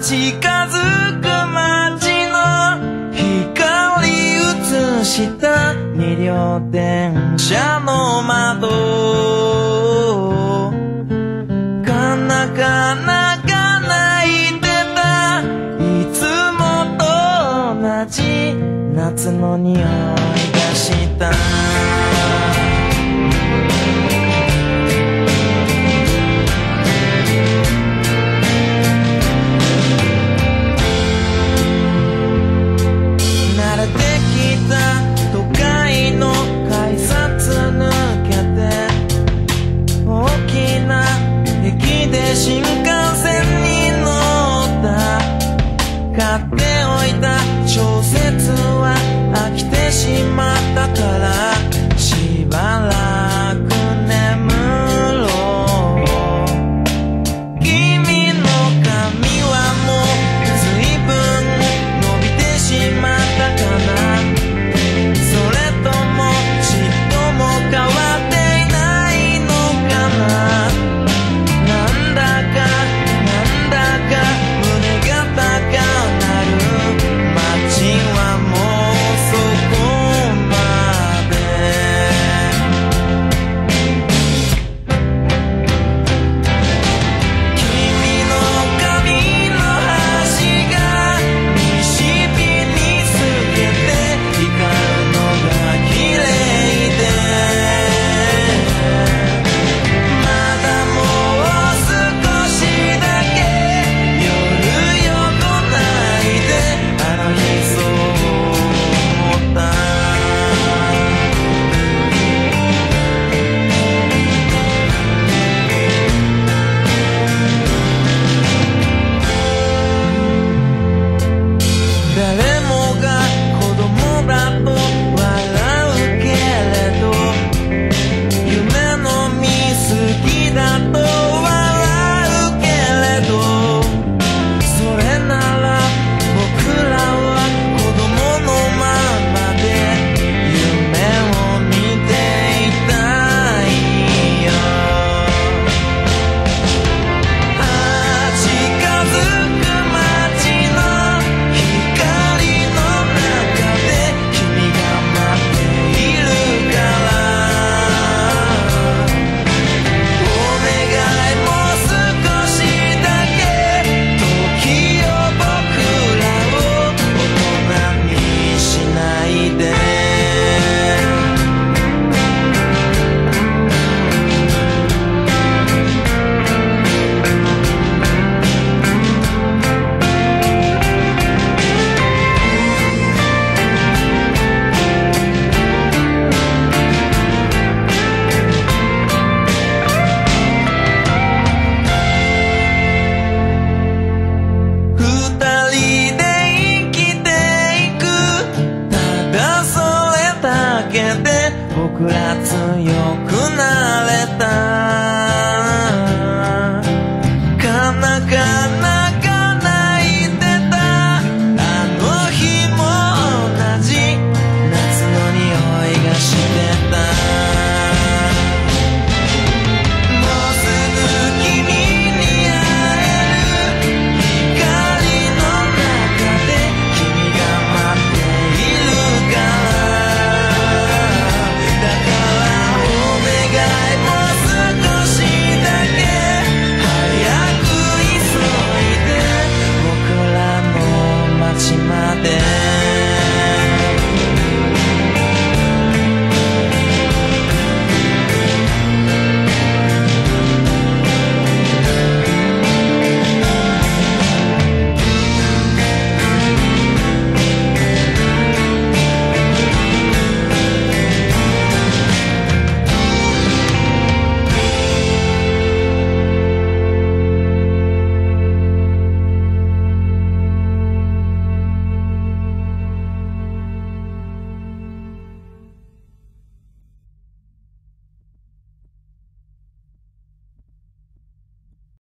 近づく街の光映した二両電車の窓。かなかなか泣いてた。いつもと同じ夏の匂いがした。だけで僕ら強くなれた